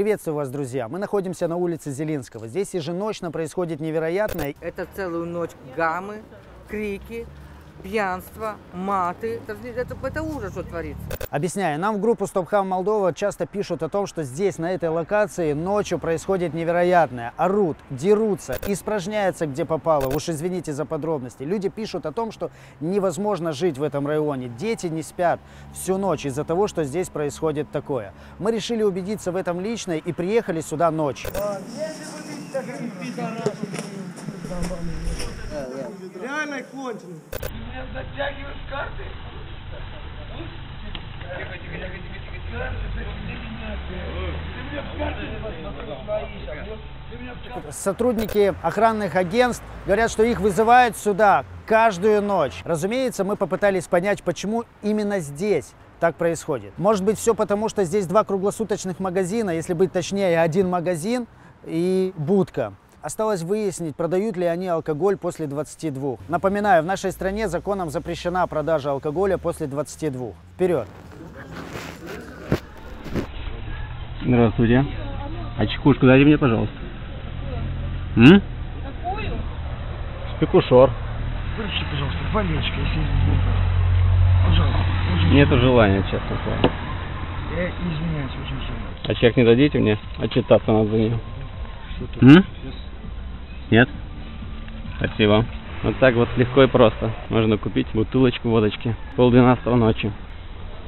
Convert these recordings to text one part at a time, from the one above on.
Приветствую вас, друзья! Мы находимся на улице Зелинского. Здесь еженочно происходит невероятное. Это целую ночь гаммы, крики, пьянство, маты. Это, это, это ужас, что творится. Объясняю, нам в группу Стопхам Молдова часто пишут о том, что здесь, на этой локации, ночью происходит невероятное. Орут, дерутся, испражняются где попало. Уж извините за подробности. Люди пишут о том, что невозможно жить в этом районе. Дети не спят всю ночь из-за того, что здесь происходит такое. Мы решили убедиться в этом лично и приехали сюда ночью. Реально конченый. Меня затягивают с карты. Тихо, тихо, тихо, тихо, тихо. Карты, ты меня, ты меня в карты Ты меня в карты. Сотрудники охранных агентств говорят, что их вызывают сюда каждую ночь. Разумеется, мы попытались понять, почему именно здесь так происходит. Может быть, все потому, что здесь два круглосуточных магазина, если быть точнее, один магазин и будка. Осталось выяснить, продают ли они алкоголь после 22. Напоминаю, в нашей стране законом запрещена продажа алкоголя после 22. Вперед! Здравствуйте. А чекушку дайте мне, пожалуйста. М? Какую? Спекушор. Выручи, пожалуйста, валечка, если Пожалуйста, Нету желания, честно слово. Я извиняюсь, очень сильно. А чек не дадите мне? Отчитаться надо за нее. М? Нет? Спасибо. Вот так вот легко и просто. Можно купить бутылочку водочки. Пол двенадцатого ночи.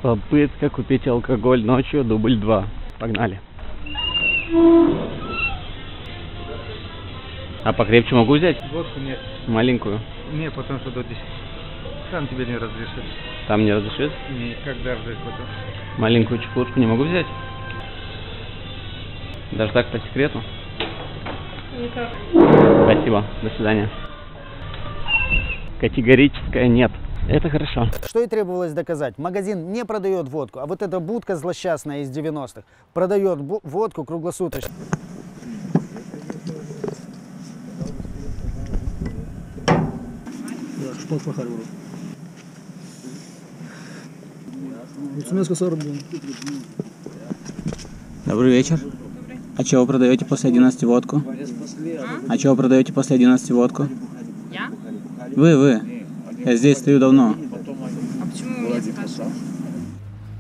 Попытка купить алкоголь ночью, дубль два. Погнали. А покрепче могу взять? Водку нет. Маленькую. Не, потому что до 10. Там тебе не разрешат. Там не разрешит? Никогда ждать потом. Маленькую чекушку не могу взять? Даже так по секрету? Никак. Спасибо. До свидания. Категорическое нет. Это хорошо. Что и требовалось доказать. Магазин не продает водку, а вот эта будка злосчастная из 90-х продает водку круглосуточно. Шпак Махарова. Лицемеско 40 был. Добрый вечер. А чего вы продаете после 11 водку? А чего вы продаете после 11 водку? Я? Вы, вы. Я здесь стою давно. А почему вы спрашиваете?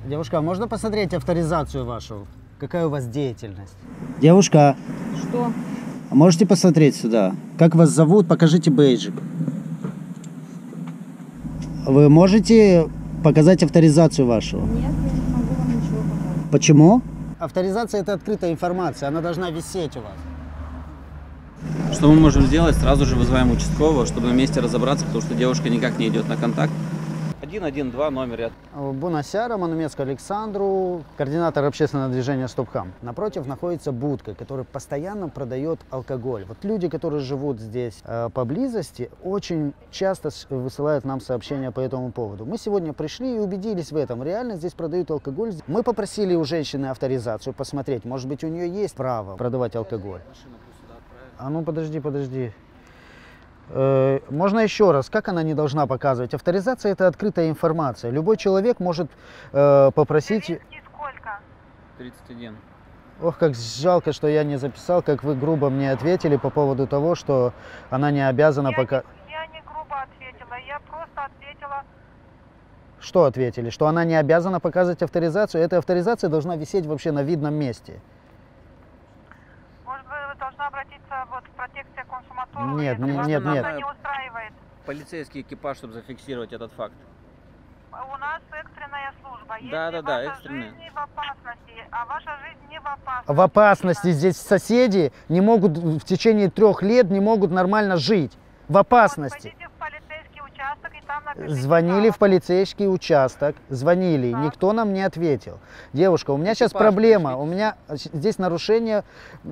Девушка, а можно посмотреть авторизацию вашу? Какая у вас деятельность? Девушка, Что? а можете посмотреть сюда? Как вас зовут? Покажите бейджик. Вы можете показать авторизацию вашу? Нет, я не могу вам ничего показать. Почему? Авторизация это открытая информация, она должна висеть у вас. Что мы можем сделать? Сразу же вызываем участкового, чтобы на месте разобраться, потому что девушка никак не идет на контакт. 112 номер ряд. Бонасяра, Манумецку Александру, координатор общественного движения Стопхам. Напротив находится будка, которая постоянно продает алкоголь. Вот люди, которые живут здесь э, поблизости, очень часто высылают нам сообщения по этому поводу. Мы сегодня пришли и убедились в этом. Реально здесь продают алкоголь. Мы попросили у женщины авторизацию посмотреть, может быть у нее есть право продавать алкоголь. А ну подожди, подожди. Э, Можно еще раз, как она не должна показывать? Авторизация это открытая информация. Любой человек может э, попросить. 31. Ох, как жалко, что я не записал, как вы грубо мне ответили по поводу того, что она не обязана пока. Я не грубо ответила, я просто ответила, Что ответили? Что она не обязана показывать авторизацию. Эта авторизация должна висеть вообще на видном месте. может быть, должна обратиться вот в консуматоров. Нет, вас нет, нет. не устраивает. Полицейский экипаж, чтобы зафиксировать этот факт. У нас экстренная служба. Если Да, да, да, ваша экстренная. жизнь не в опасности, а ваша жизнь не в опасности. В опасности здесь соседи не могут в течение трех лет не могут нормально жить. В Вот, опасности. пойдите в полицейский участок и там напишите Звонили в жалобу. полицейский участок, звонили, Так. никто нам не ответил. Девушка, у меня сейчас Экипаж проблема, пришлите. у меня здесь нарушение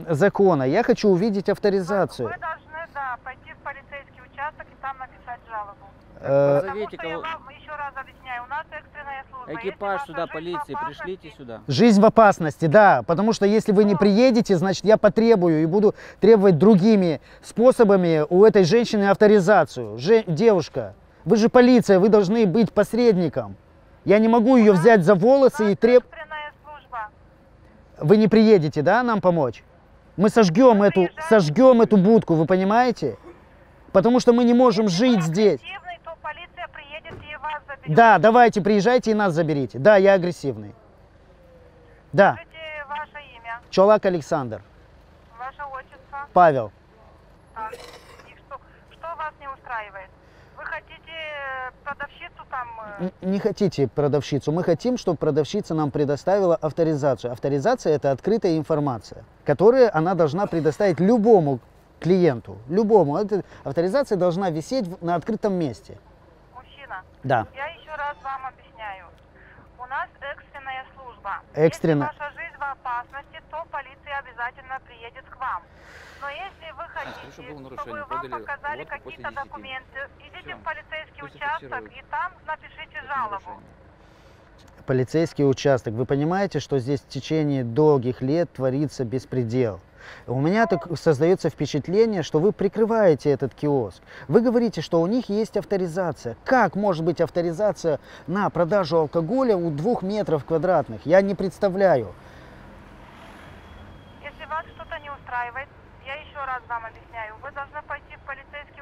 закона. Я хочу увидеть авторизацию. Вы должны, да, пойти в полицейский участок и там написать жалобу. Э, Позовите я кого- вам еще раз объясняю, у нас экстренная служба. Экипаж сюда, полиции, пришлите сюда. Жизнь в опасности, да, потому что если вы не приедете, значит я потребую и буду требовать другими способами у этой женщины авторизацию. Же- девушка, вы же полиция, вы должны быть посредником. Я не могу ее взять за волосы и требовать... Экстренная служба. Вы не приедете, да, нам помочь? Мы сожгем эту, сожгем эту будку, вы понимаете? Потому что мы не можем жить здесь. агрессивный, то полиция приедет и вас заберет. Да, давайте, приезжайте и нас заберите. Да, я агрессивный. Да, Скажите ваше имя, Чолак Александр, ваше отчество. Павел. Так. И что, что вас не устраивает? Вы хотите э, продавщицу там... э, Не хотите продавщицу, мы хотим, чтобы продавщица нам предоставила авторизацию. Авторизация – это открытая информация, которую она должна предоставить любому клиенту, любому. Эта авторизация должна висеть на открытом месте. Мужчина, Да. я еще раз вам объясняю. У нас экстренная служба. Экстренно- Если ваша жизнь в опасности, то полиция обязательно приедет к вам. Но если вы хотите, хорошо, было чтобы вам показали какие-то 10. документы, идите Всё. в полицейский Пусть участок и там напишите жалобу. Полицейский участок. Вы понимаете, что здесь в течение долгих лет творится беспредел. У меня так создается впечатление, что вы прикрываете этот киоск. Вы говорите, что у них есть авторизация. Как может быть авторизация на продажу алкоголя у двух метров квадратных? Я не представляю. Если вас что-то не устраивает, я еще раз вам объясняю, вы должны пойти в полицейский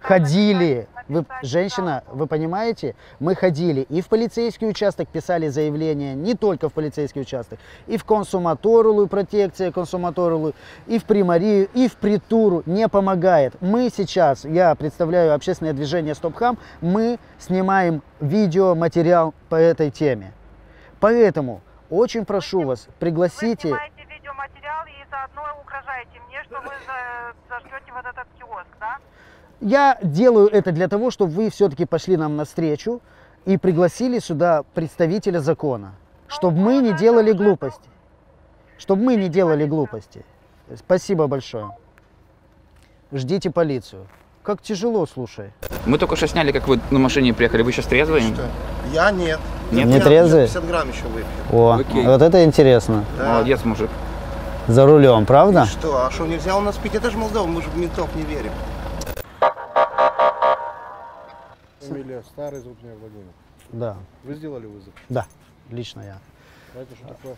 Ходили. Вы, женщина, вы понимаете? Мы ходили и в полицейский участок писали заявление, не только в полицейский участок, и в консуматорулу, протекция консуматорулу, и в примарию, и в притуру. Не помогает. Мы сейчас, я представляю общественное движение Стопхам, мы снимаем видеоматериал по этой теме. Поэтому очень прошу вас, Вы пригласите... снимаете видеоматериал и заодно угрожаете мне, что вы за- зажгете вот этот киоск, да? Я делаю это для того, чтобы вы все-таки пошли нам навстречу и пригласили сюда представителя закона, чтобы мы не делали глупости. Чтобы мы не делали глупости. Спасибо большое. Ждите полицию. Как тяжело, слушай. Мы только что сняли, как вы на машине приехали. Вы сейчас трезвые? Я нет. Нет? Не трезвый? 50 грамм еще выпил. О, Окей. вот это интересно. Да. Молодец, мужик. За рулем, правда? Что, а что, нельзя у нас пить? Это же Молдова, мы же в ментов не верим. Фамилия Старый, зовут меня Владимир. Да, Вы сделали вызов? да, лично я. А это что такое?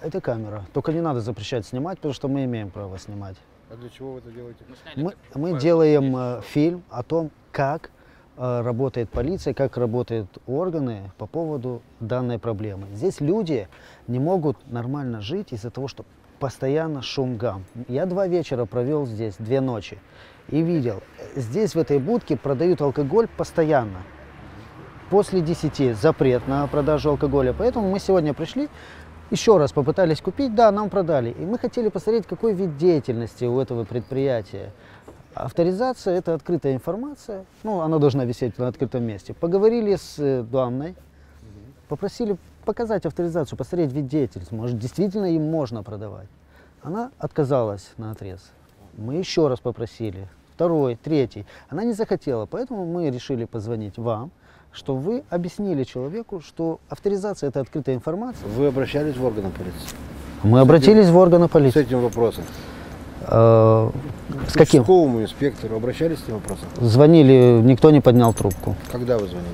Это камера. Только не надо запрещать снимать, потому что мы имеем право снимать. А для чего вы это делаете? Мы, мы делаем э, фильм о том, как э, работает полиция, как работают органы по поводу данной проблемы. Здесь люди не могут нормально жить из-за того, что постоянно шум гам. Я два вечера провел здесь, две ночи, и видел, э, здесь в этой будке продают алкоголь постоянно. После 10 запрет на продажу алкоголя. Поэтому мы сегодня пришли, еще раз попытались купить, да, нам продали. И мы хотели посмотреть, какой вид деятельности у этого предприятия. Авторизация – это открытая информация, ну, она должна висеть на открытом месте. Поговорили с э, данной, попросили показать авторизацию, посмотреть вид деятельности, может, действительно им можно продавать. Она отказалась на отрез. Мы еще раз попросили, второй, третий. Она не захотела, поэтому мы решили позвонить вам, что вы объяснили человеку, что авторизация – это открытая информация. Вы обращались в органы полиции? Мы обратились в органы С полиции. этим вопросом? Э, С К каким? участковому инспектору обращались с этим вопросом? Звонили, никто не поднял трубку. Когда вы звонили?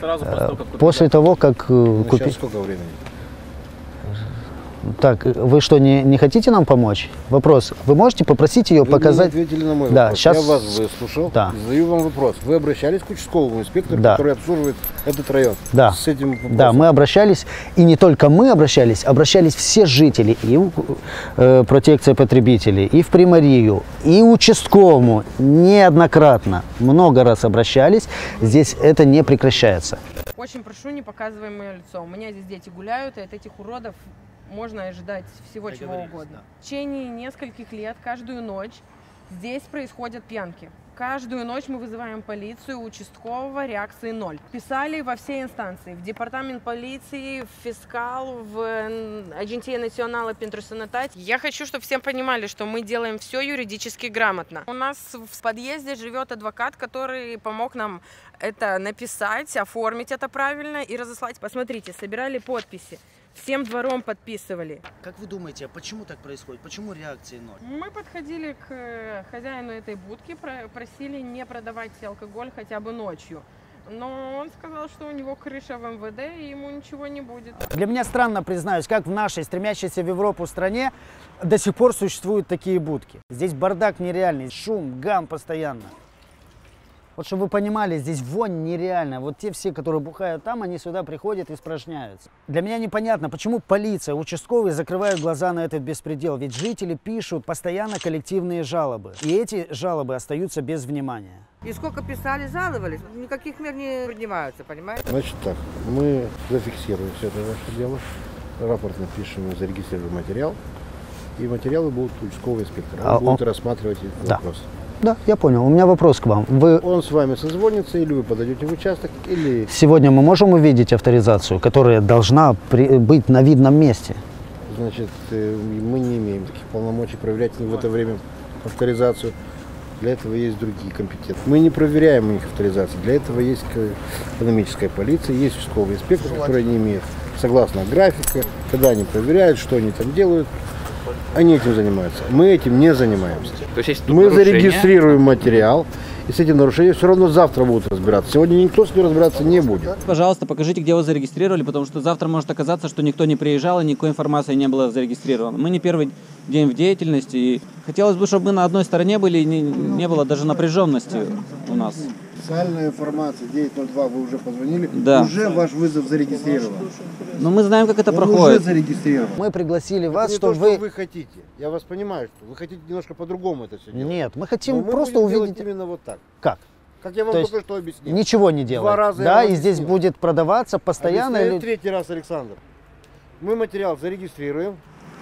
Сразу после того, как После того, как э, Ну, сейчас купить... сколько времени? Так, вы что, не, не хотите нам помочь? Вопрос. Вы можете попросить ее Вы показать? не ответили на мой Да, вопрос. щас- Я вас выслушал. Да. Задаю вам вопрос. Вы обращались к участковому инспектору, Да. который обслуживает этот район? Да. С этим вопросом? Да, мы обращались, и не только мы обращались, обращались все жители, и э, протекция потребителей, и в примарию, и участковому неоднократно, много раз обращались, здесь это не прекращается. Очень прошу, не показывай мое лицо. У меня здесь дети гуляют, и от этих уродов можно ожидать всего чего угодно. В течение нескольких лет, каждую ночь, здесь происходят пьянки. Каждую ночь мы вызываем полицию, участкового, реакции ноль. Писали во все инстанции, в департамент полиции, в фискал, в Агентия национала Пентрусанатать. Я хочу, чтобы все понимали, что мы делаем все юридически грамотно. У нас в подъезде живет адвокат, который помог нам это написать, оформить это правильно и разослать. Посмотрите, собирали подписи. Всем двором подписывали. Как вы думаете, а почему так происходит? Почему реакции ноль? Мы подходили к э, хозяину этой будки, про- просили не продавать алкоголь хотя бы ночью. Но он сказал, что у него крыша в МВД, и ему ничего не будет. Для меня странно, признаюсь, как в нашей стремящейся в Европу стране до сих пор существуют такие будки. Здесь бардак нереальный, шум, гам постоянно. Вот чтобы вы понимали, здесь вонь нереальная. Вот те все, которые бухают там, они сюда приходят и испражняются. Для меня непонятно, почему полиция, участковые закрывают глаза на этот беспредел. Ведь жители пишут постоянно коллективные жалобы. И эти жалобы остаются без внимания. И сколько писали, жаловались, никаких мер не принимаются, понимаете? Значит так, мы зафиксируем все это ваше дело, рапорт напишем, зарегистрируем материал, и материалы будут у участкового инспектора. Он А будет он- рассматривать этот Да. вопрос. Да, я понял. У меня вопрос к вам. Вы Он с вами созвонится, или вы подойдете в участок, или сегодня мы можем увидеть авторизацию, которая должна при- быть на видном месте? Значит, э, мы не имеем таких полномочий проверять в это время авторизацию. Для этого есть другие компетенции. Мы не проверяем у них авторизацию. Для этого есть экономическая полиция, есть участковый инспектор, который они имеют согласно графика, когда они проверяют, что они там делают. Они этим занимаются. Мы этим не занимаемся. То есть, есть тут Мы нарушение? зарегистрируем материал, и с этим нарушением все равно завтра будут разбираться. Сегодня никто с ним разбираться не будет. Пожалуйста, покажите, где вы зарегистрировали, потому что завтра может оказаться, что никто не приезжал и никакой информации не было зарегистрировано. Мы не первый день в деятельности, и хотелось бы, чтобы мы на одной стороне были, и не, не было даже напряженности у нас. Социальная информация 902, вы уже позвонили, Да. уже ваш вызов зарегистрирован. Но мы знаем, как это Он проходит. уже зарегистрирован. Мы пригласили вас, это чтобы то, вы... что вы хотите. Я вас понимаю, что вы хотите немножко по-другому это все делать. Нет, мы хотим Но мы просто увидеть... именно вот так. Как? Как я вам То только что объяснил. Ничего не делать. Два раза да, и здесь будет продаваться постоянно. Объясняю или- третий раз, Александр. Мы материал зарегистрируем.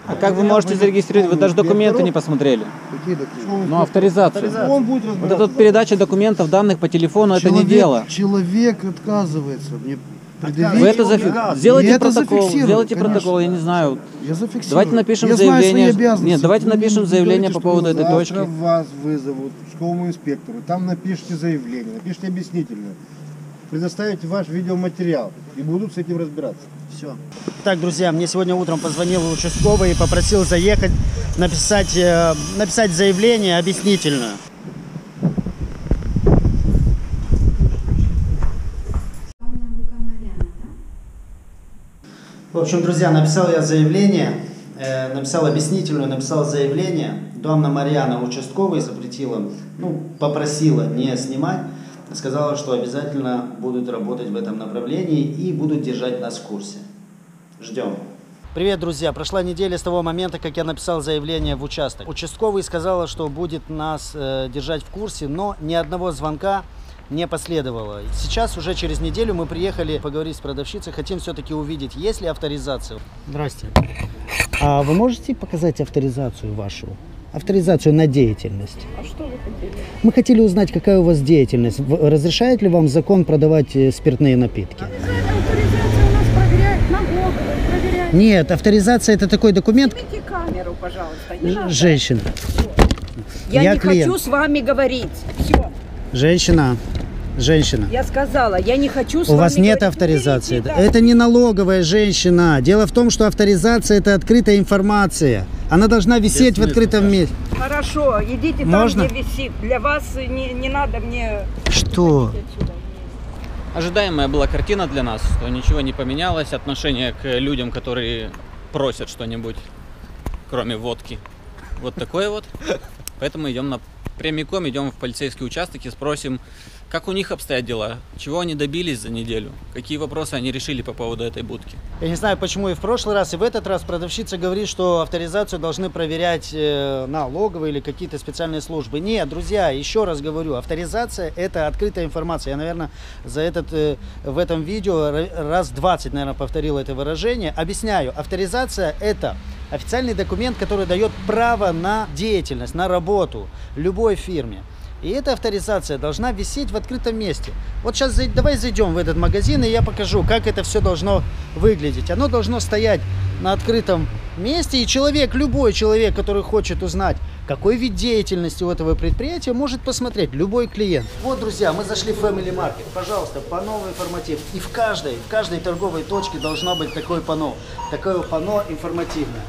А как вы можете зарегистрировать? Вы даже документы не посмотрели. Какие документы? Ну, авторизацию. Он будет Вот эта вот передача документов, данных по телефону, это не Человек- дело. Человек отказывается мне предъявить. Вы это зафи- Я Сделайте это протокол, зафиксирую, сделайте конечно. протокол, я не знаю. Я зафиксирую. Давайте напишем Я знаю свои заявление. обязанности. Нет, давайте Вы мне напишем не заявление говорите, по что поводу этой завтра точки. вас вызовут к участковому инспектору. Там напишите заявление, напишите объяснительное. Предоставите ваш видеоматериал и будут с этим разбираться. Все. Так, друзья, мне сегодня утром позвонил участковый и попросил заехать, написать, э, написать заявление объяснительное. В общем, друзья, написал я заявление, э, написал объяснительную, написал заявление. Донна Марьяна участковый запретила, ну, попросила не снимать, сказала, что обязательно будут работать в этом направлении и будут держать нас в курсе. Ждем. Привет, друзья! Прошла неделя с того момента, как я написал заявление в участок. Участковый сказала, что будет нас э, держать в курсе, но ни одного звонка не последовало. Сейчас уже через неделю мы приехали поговорить с продавщицей, хотим все-таки увидеть, есть ли авторизация. Здрасте. А вы можете показать авторизацию вашу? Авторизацию на деятельность. А что вы хотели? Мы хотели узнать, какая у вас деятельность. Разрешает ли вам закон продавать э, спиртные напитки? Проверяет. Нет, авторизация это такой документ. Снимите камеру, пожалуйста. Не надо. Женщина. Я, я не клиент. хочу с вами говорить. Все. Женщина. Женщина. Я сказала, я не хочу с У вами вас нет говорить. авторизации. Берите, да. Это не налоговая женщина. Дело в том, что авторизация это открытая информация. Она должна висеть в открытом месте. Хорошо, идите Можно? там, где висит. Для вас не, не надо мне... Что? Ожидаемая была картина для нас, что ничего не поменялось, отношение к людям, которые просят что-нибудь, кроме водки. Вот такое вот. Поэтому идем на прямиком, идем в полицейский участок и спросим, как у них обстоят дела, чего они добились за неделю, какие вопросы они решили по поводу этой будки. Я не знаю, почему и в прошлый раз, и в этот раз продавщица говорит, что авторизацию должны проверять э, налоговые или какие-то специальные службы. Нет, друзья, еще раз говорю, авторизация это открытая информация. Я, наверное, за этот, э, в этом видео ра- раз 20, наверное, повторил это выражение. Объясняю, авторизация это официальный документ, который дает право на деятельность, на работу любой фирме. И эта авторизация должна висеть в открытом месте. Вот сейчас давай зайдем в этот магазин, и я покажу, как это все должно выглядеть. Оно должно стоять на открытом месте, и человек, любой человек, который хочет узнать, какой вид деятельности у этого предприятия, может посмотреть, любой клиент. Вот, друзья, мы зашли в Family Market. Пожалуйста, пано информатив. И в каждой, в каждой торговой точке должно быть такое пано. Такое пано информативное.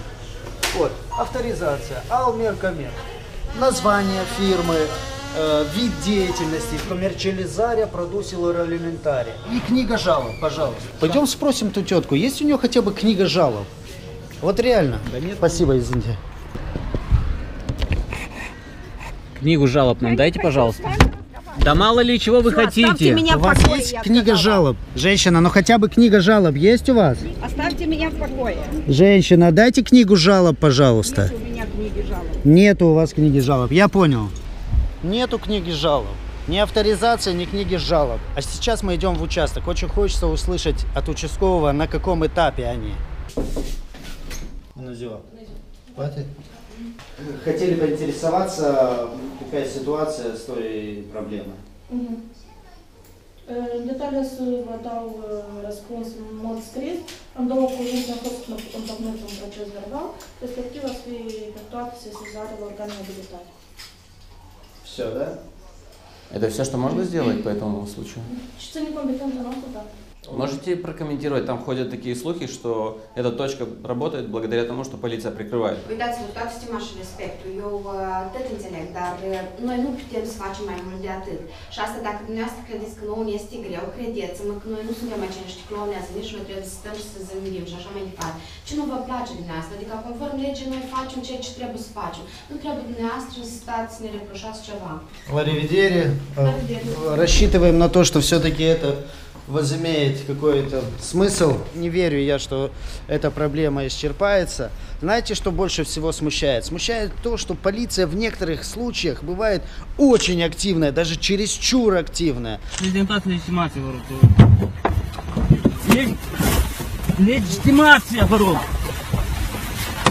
Вот, авторизация, Алмер Коммер, название фирмы, вид деятельности коммерциализария продусила элементария. И книга жалоб, пожалуйста. Пойдем спросим ту тетку, есть у нее хотя бы книга жалоб? Вот реально. Да нет. Спасибо, извините. Книгу жалоб нам дайте, пожалуйста. Да мало ли чего вы хотите. у вас есть книга жалоб? Женщина, ну хотя бы книга жалоб есть у вас? Оставьте меня в покое. Женщина, дайте книгу жалоб, пожалуйста. У меня книги жалоб. Нету у вас книги жалоб, я понял. Нету книги жалоб. Ни авторизации, ни книги жалоб. А сейчас мы идем в участок. Очень хочется услышать от участкового, на каком этапе они. Хватит. Хотели поинтересоваться, какая ситуация с той проблемой. Детales vă dau răspuns în mod scris. În două cuvinte a fost întocmit un proces verbal, respectiv va fi efectuată sesizarea la organele abilitate. Все, да? Это все, что можно сделать по этому случаю? Ține competența noastră, da. Можете прокомментировать? Там ходят такие слухи, что эта точка работает благодаря тому, что полиция прикрывает. Uitați-vă, toată stima și respectul, eu uh, tot înțeleg, dar uh, noi nu putem să facem mai mult de atât. Și asta dacă dumneavoastră credeți că nouă ne este greu, credeți-mă că noi nu suntem aici niște clownează, nici noi trebuie să stăm și să zâmbim și așa mai departe. Ce nu vă place dumneavoastră? Adică conform legii noi facem ceea ce trebuie să facem. Nu trebuie dumneavoastră să stați să ne reproșați ceva. La реведере. Рассчитываем на то, что все-таки это возымеет какой-то смысл. Не верю я, что эта проблема исчерпается. Знаете, что больше всего смущает? Смущает то, что полиция в некоторых случаях бывает очень активная, даже чересчур активная. Ворот. Легитимация ворот.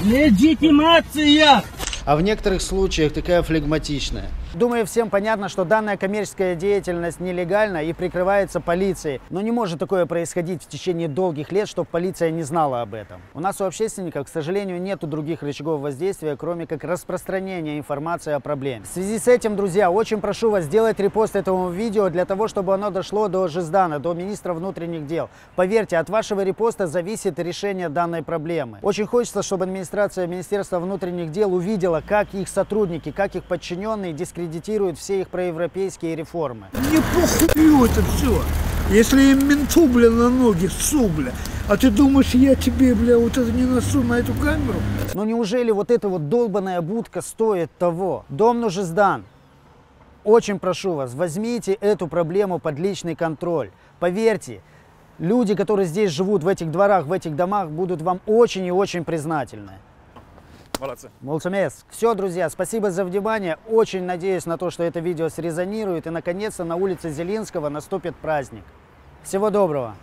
Легитимация! а в некоторых случаях такая флегматичная. Думаю, всем понятно, что данная коммерческая деятельность нелегальна и прикрывается полицией. Но не может такое происходить в течение долгих лет, чтобы полиция не знала об этом. У нас у общественников, к сожалению, нет других рычагов воздействия, кроме как распространения информации о проблеме. В связи с этим, друзья, очень прошу вас сделать репост этому видео для того, чтобы оно дошло до Жиздана, до министра внутренних дел. Поверьте, от вашего репоста зависит решение данной проблемы. Очень хочется, чтобы администрация Министерства внутренних дел увидела, как их сотрудники, как их подчиненные дискредитируют все их проевропейские реформы. Мне похуй это все. Если я менту, бля, на ноги ссу, бля, а ты думаешь, я тебе, бля, вот это не носу на эту камеру? Но неужели вот эта вот долбанная будка стоит того? Дом Нужездан, очень прошу вас, возьмите эту проблему под личный контроль. Поверьте, люди, которые здесь живут, в этих дворах, в этих домах, будут вам очень и очень признательны. Молодцы. Молчамес. Все, друзья, спасибо за внимание. Очень надеюсь на то, что это видео срезонирует и наконец-то на улице Зелинского наступит праздник. Всего доброго.